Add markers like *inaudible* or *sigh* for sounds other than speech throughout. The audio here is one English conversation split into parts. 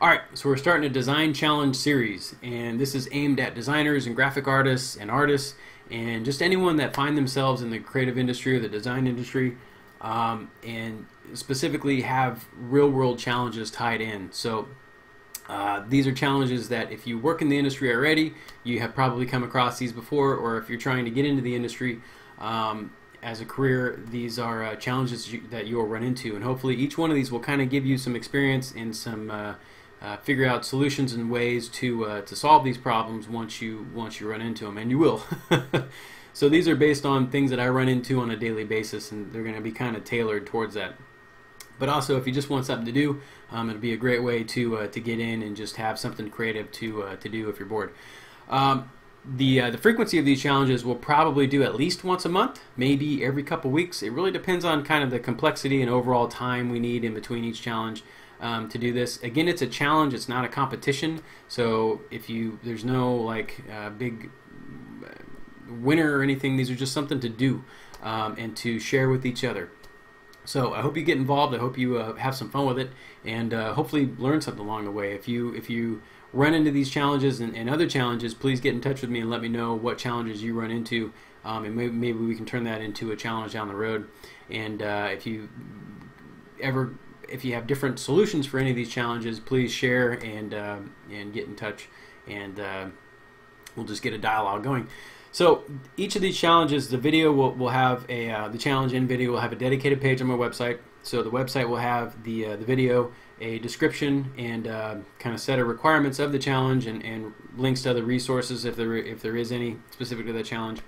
All right, so we're starting a design challenge series, and this is aimed at designers and graphic artists and artists and just anyone that find themselves in the creative industry or the design industry um, and specifically have real world challenges tied in. So uh, these are challenges that if you work in the industry already, you have probably come across these before, or if you're trying to get into the industry um, as a career, these are uh, challenges you, that you'll run into. And hopefully, each one of these will kind of give you some experience and some uh, uh, figure out solutions and ways to uh, to solve these problems once you once you run into them, and you will. *laughs* so these are based on things that I run into on a daily basis, and they're going to be kind of tailored towards that. But also, if you just want something to do, um, it'll be a great way to uh, to get in and just have something creative to uh, to do if you're bored. Um, the uh, the frequency of these challenges will probably do at least once a month, maybe every couple weeks. It really depends on kind of the complexity and overall time we need in between each challenge um, to do this. Again, it's a challenge. It's not a competition. So if you there's no like uh, big uh, winner or anything. These are just something to do um, and to share with each other. So I hope you get involved. I hope you uh, have some fun with it, and uh, hopefully learn something along the way. If you if you run into these challenges and, and, other challenges, please get in touch with me and let me know what challenges you run into, um, and maybe, maybe, we can turn that into a challenge down the road. And uh, if you ever if you have different solutions for any of these challenges, please share and uh, and get in touch, and uh, we'll just get a dialogue going. So each of these challenges, the video will, will have a uh, the challenge in video will have a dedicated page on my website. So the website will have the uh, the video, a description, and uh, kind of set of requirements of the challenge, and, and links to other resources if there if there is any specific to the challenge.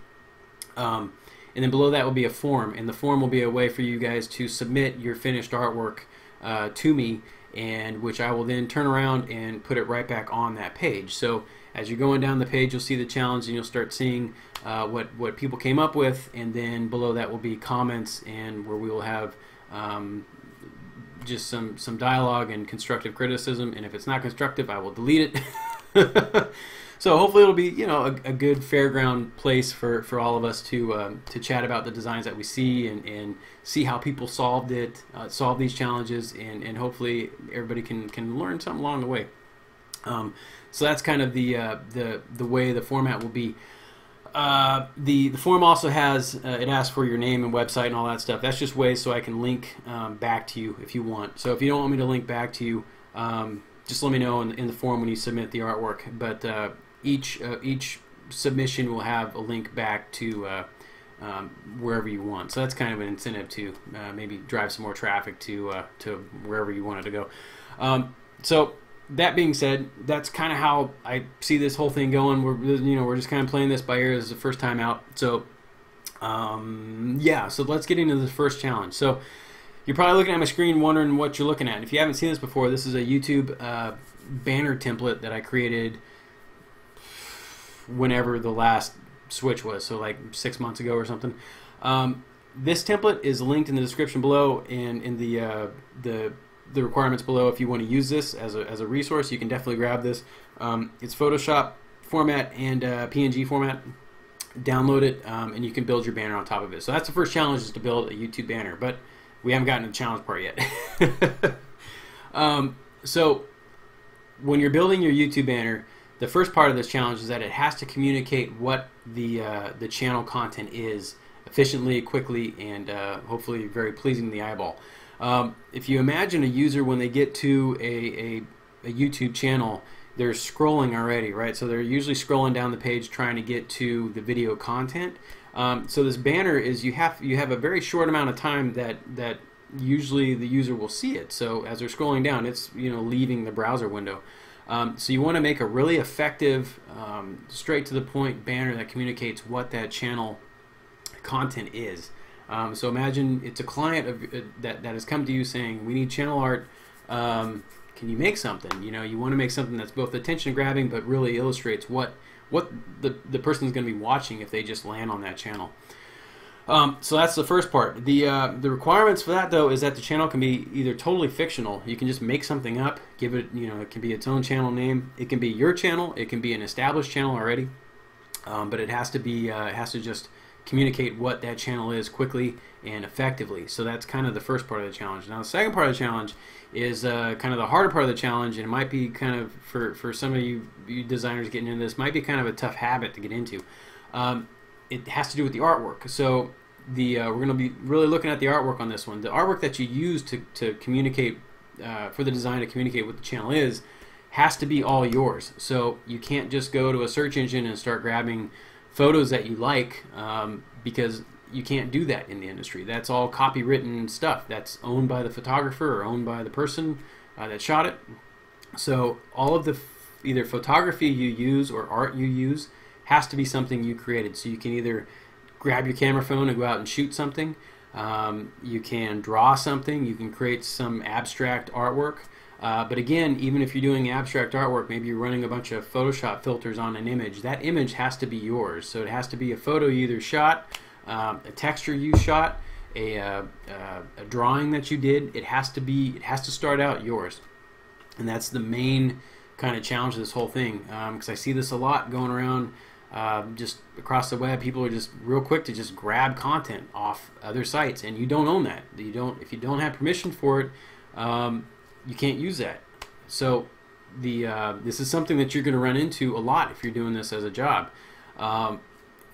Um, and then below that will be a form, and the form will be a way for you guys to submit your finished artwork uh, to me, and which I will then turn around and put it right back on that page. So as you're going down the page, you'll see the challenge, and you'll start seeing uh, what what people came up with, and then below that will be comments, and where we will have um, just some some dialogue and constructive criticism. And if it's not constructive, I will delete it. *laughs* So hopefully it'll be you know a, a, good fairground place for, for all of us to um, to chat about the designs that we see and, and see how people solved it, uh, solve these challenges, and, and hopefully everybody can can learn something along the way. Um, so that's kind of the uh, the the way the format will be. Uh, the the form also has uh, it asks for your name and website and all that stuff. That's just ways so I can link um, back to you if you want. So if you don't want me to link back to you, um, just let me know in, in, the form when you submit the artwork. But uh, each uh, each submission will have a link back to uh, um, wherever you want. So that's kind of an incentive to uh, maybe drive some more traffic to uh, to wherever you want it to go. Um, so that being said, that's kind of how I see this whole thing going. We're you know we're just kind of playing this by ear. This is the first time out, so um, yeah. So let's get into the first challenge. So you're probably looking at my screen wondering what you're looking at. If you haven't seen this before, this is a YouTube uh, banner template that I created whenever the last switch was, so like six months ago or something. Um, this template is linked in the description below and in the uh, the the requirements below. If you want to use this as a, as a resource, you can definitely grab this. Um, it's Photoshop format and uh, PNG format. Download it um, and you can build your banner on top of it. So that's the first challenge is to build a YouTube banner, but we haven't gotten to the challenge part yet. *laughs* um, so when you're building your YouTube banner, the first part of this challenge is that it has to communicate what the uh, the channel content is efficiently, quickly, and uh, hopefully very pleasing to the eyeball. Um, if you imagine a user when they get to a, a, a, YouTube channel, they're scrolling already, right? So they're usually scrolling down the page trying to get to the video content. Um, so this banner is you have you have a very short amount of time that that usually the user will see it. So as they're scrolling down, it's you know leaving the browser window. Um, so you want to make a really effective, um, straight to the point banner that communicates what that channel content is. Um, so imagine it's a client of, uh, that, that has come to you saying, we need channel art. Um, can you make something? You know, you want to make something that's both attention grabbing but really illustrates what what the, the person is going to be watching if they just land on that channel. Um, so that's the first part. The uh, the requirements for that though is that the channel can be either totally fictional. You can just make something up, give it you know it can be its own channel name. It can be your channel. It can be an established channel already, um, but it has to be uh, it has to just communicate what that channel is quickly and effectively. So that's kind of the first part of the challenge. Now the second part of the challenge is uh, kind of the harder part of the challenge, and it might be kind of for for some of you, you designers getting into this might be kind of a tough habit to get into. Um, it has to do with the artwork. So the uh, we're going to be really looking at the artwork on this one. The artwork that you use to to communicate uh, for the design to communicate what the channel is has to be all yours. So you can't just go to a search engine and start grabbing photos that you like um, because you can't do that in the industry. That's all copywritten stuff. That's owned by the photographer or owned by the person uh, that shot it. So all of the either photography you use or art you use has to be something you created. So you can either grab your camera phone and go out and shoot something. Um, you can draw something. You can create some abstract artwork. Uh, but again, even if you're doing abstract artwork, maybe you're running a bunch of Photoshop filters on an image, that image has to be yours. So it has to be a photo you either shot, um, a texture you shot, a, uh, uh, a drawing that you did. It has to be, it has to start out yours. And that's the main kind of challenge of this whole thing. Because um, I see this a lot going around uh, just across the web. People are just real quick to just grab content off other sites, and you don't own that. You don't, if you don't have permission for it, um, you can't use that. So the uh, this is something that you're going to run into a lot if you're doing this as a job. Um,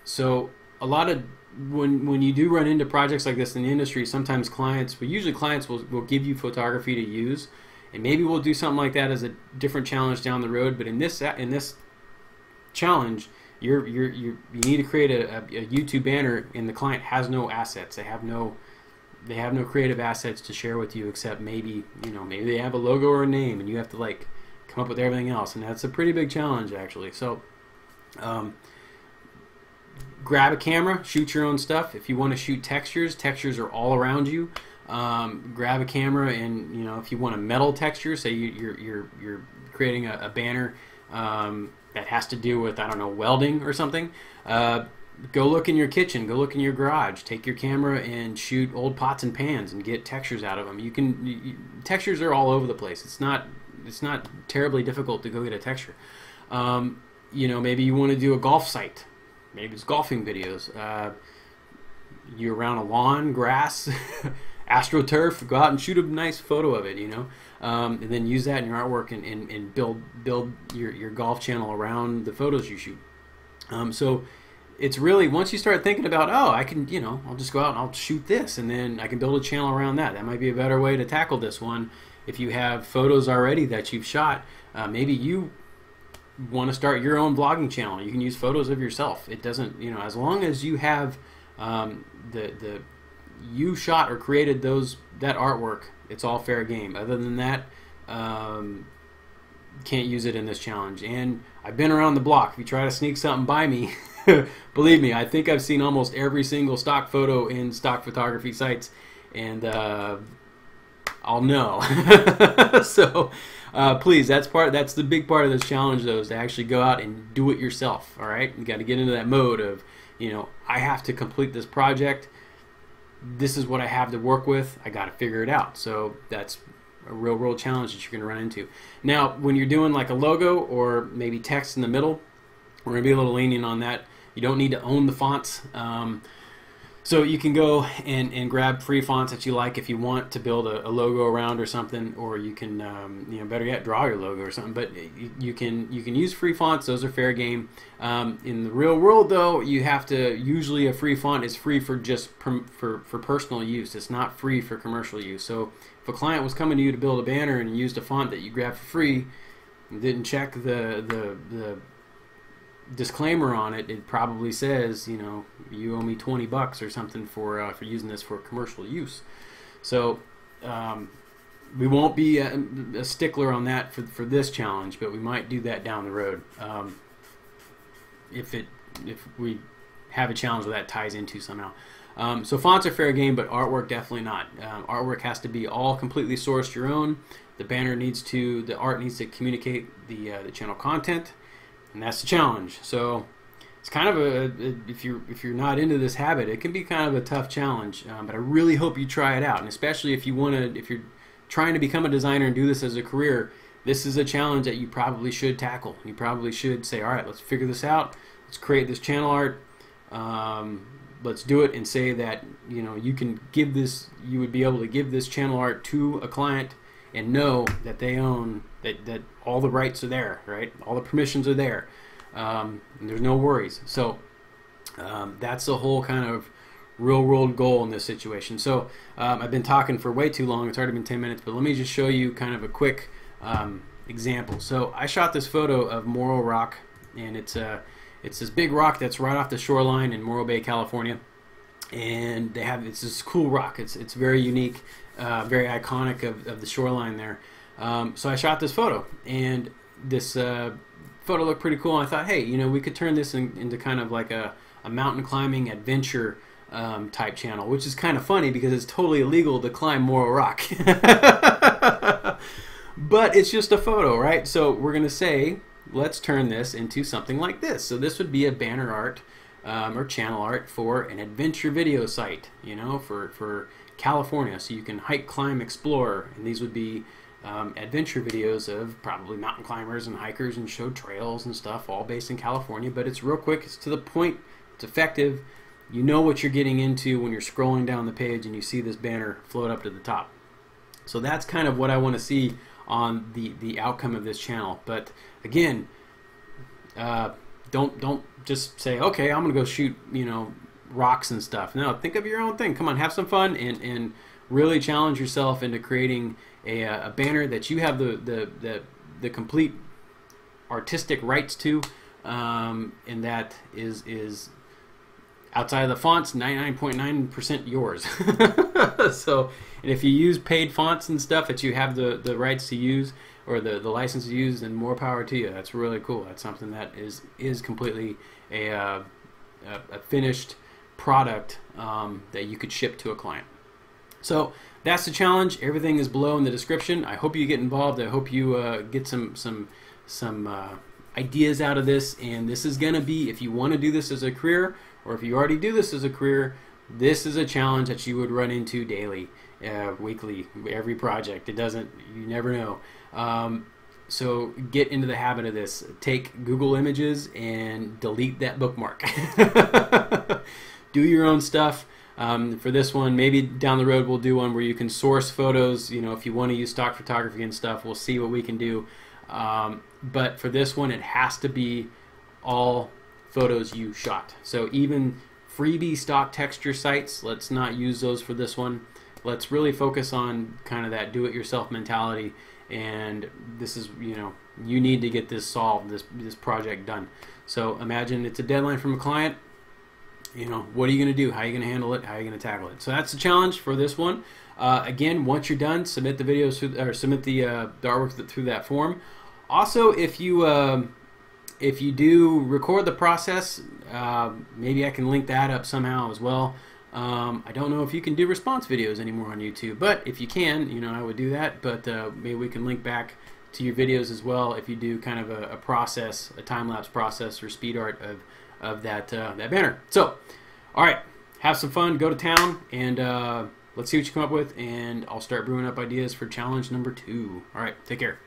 so a lot of when when you do run into projects like this in the industry, sometimes clients, but usually clients will, will give you photography to use, and maybe we'll do something like that as a different challenge down the road. But in this in this challenge, you're, you're, you're you need to create a, a, YouTube banner, and the client has no assets. They have no they have no creative assets to share with you except maybe you know maybe they have a logo or a name and you have to like come up with everything else. And that's a pretty big challenge actually. So um, grab a camera shoot your own stuff. If you want to shoot textures textures are all around you. Um, grab a camera and you know if you want a metal texture say you, are you're, you're you're creating a, a banner um, that has to do with I don't know welding or something uh, go look in your kitchen, go look in your garage, take your camera and shoot old pots and pans and get textures out of them. You can you, textures are all over the place. It's not it's not terribly difficult to go get a texture. Um, you know, maybe you want to do a golf site. Maybe it's golfing videos. Uh, you're around a lawn, grass, *laughs* astroturf. Go out and shoot a nice photo of it. You know, um, and then use that in your artwork and, and, and build build your, your golf channel around the photos you shoot. Um, so it's really once you start thinking about oh i can you know i'll just go out and i'll shoot this and then i can build a channel around that that might be a better way to tackle this one if you have photos already that you've shot uh, maybe you want to start your own blogging channel you can use photos of yourself it doesn't you know as long as you have um, the the you shot or created those that artwork it's all fair game other than that um, can't use it in this challenge and i've been around the block if you try to sneak something by me *laughs* Believe me, I think I've seen almost every single stock photo in stock photography sites, and uh, I'll know. *laughs* so uh, please, that's part. That's the big part of this challenge, though, is to actually go out and do it yourself. All right, you got to get into that mode of, you know, I have to complete this project. This is what I have to work with. I got to figure it out. So that's a real world challenge that you're going to run into. Now, when you're doing like a logo or maybe text in the middle, we're going to be a little lenient on that. You don't need to own the fonts. Um, so you can go and, and grab free fonts that you like if you want to build a, a logo around or something, or you can, um, you know, better yet, draw your logo or something. But you, you, can you can use free fonts; those are fair game. Um, in the real world, though, you have to usually a free font is free for just for for personal use. It's not free for commercial use. So if a client was coming to you to build a banner and used a font that you grabbed for free, didn't check the the the disclaimer on it, it probably says, you know, you owe me 20 bucks or something for uh, for using this for commercial use. So um, we won't be a, a, stickler on that for, for this challenge, but we might do that down the road um, if it if we have a challenge where that ties into somehow. Um, so fonts are fair game, but artwork definitely not. Um, artwork has to be all completely sourced your own. The banner needs to, the art needs to communicate the uh, the channel content and that's the challenge. So it's kind of a, if you're if you're not into this habit, it can be kind of a tough challenge. Um, but I really hope you try it out, and especially if you want to, if you're trying to become a designer and do this as a career, this is a challenge that you probably should tackle. You probably should say, all right, let's figure this out. Let's create this channel art. Um, let's do it and say that you know you can give this you would be able to give this channel art to a client and know that they own that, that all the rights are there right? All the permissions are there. Um, there's no worries. So um, that's the whole kind of real world goal in this situation. So um, I've been talking for way too long. It's already been 10 minutes but let me just show you kind of a quick um, example. So I shot this photo of Morro Rock and it's a it's this big rock that's right off the shoreline in Morro Bay, California, and they have it's this cool rock. It's it's very unique, uh, very iconic of, of the shoreline there. Um, so I shot this photo, and this uh, photo looked pretty cool. And I thought, hey, you know, we could turn this in, into kind of like a, a mountain climbing adventure um, type channel, which is kind of funny because it's totally illegal to climb Morro Rock. *laughs* but it's just a photo, right? So we're gonna say let's turn this into something like this. So this would be a banner art um, or channel art for an adventure video site, you know, for, for California. So you can hike, climb, explore, and these would be um, adventure videos of probably mountain climbers and hikers and show trails and stuff, all based in California. But it's real quick, it's to the point, it's effective. You know what you're getting into when you're scrolling down the page and you see this banner float up to the top. So that's kind of what I want to see on the the outcome of this channel. But again, uh, don't don't just say okay, I'm gonna go shoot you know rocks and stuff. No, think of your own thing. Come on, have some fun and and really challenge yourself into creating a, a banner that you have the the the, the complete artistic rights to, um, and that is is outside of the fonts, 99.9% yours. *laughs* so, and if you use paid fonts and stuff that you have the, the rights to use or the, the license to use, then more power to you. That's really cool. That's something that is is completely a, uh, a, a, finished product um, that you could ship to a client. So that's the challenge. Everything is below in the description. I hope you get involved. I hope you uh, get some some some uh, ideas out of this. And this is going to be, if you want to do this as a career, or if you already do this as a career, this is a challenge that you would run into daily, uh, weekly, every project. It doesn't, you never know. Um, so get into the habit of this. Take Google Images and delete that bookmark. *laughs* do your own stuff. Um, for this one, maybe down the road we'll do one where you can source photos. You know, if you want to use stock photography and stuff, we'll see what we can do. Um, but for this one, it has to be all photos you shot. So even freebie stock texture sites, let's not use those for this one. Let's really focus on kind of that do-it-yourself mentality. And this is, you know, you need to get this solved, this this project done. So imagine it's a deadline from a client. You know, what are you going to do? How are you going to handle it? How are you going to tackle it? So that's the challenge for this one. Uh, again, once you're done, submit the videos through, or submit the, uh, the artwork through that form. Also, if you um, if you do record the process, uh, maybe I can link that up somehow as well. Um, I don't know if you can do response videos anymore on YouTube, but if you can, you know, I would do that. But uh, maybe we can link back to your videos as well if you do kind of a, a process, a time lapse process or speed art of of that uh, that banner. So, all right, have some fun, go to town, and uh, let's see what you come up with. And I'll start brewing up ideas for challenge number two. All right, take care.